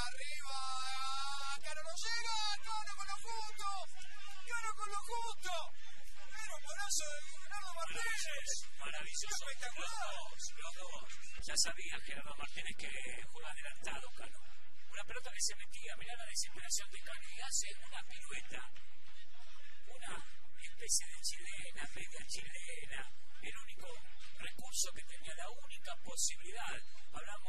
arriba. Caro no llega. Caro con lo justo. Caro con lo justo. Era un golazo de Gerardo Martínez. Maravilloso. Espectacular. Los dos, dos. Ya sabía Gerardo Martínez que juega adelantado, Cano. Una pelota que se metía, mirá la desesperación de Cano y hace una pirueta. Una especie de chilena, media chilena. El único recurso que tenía, la única posibilidad. Hablamos